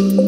Gracias.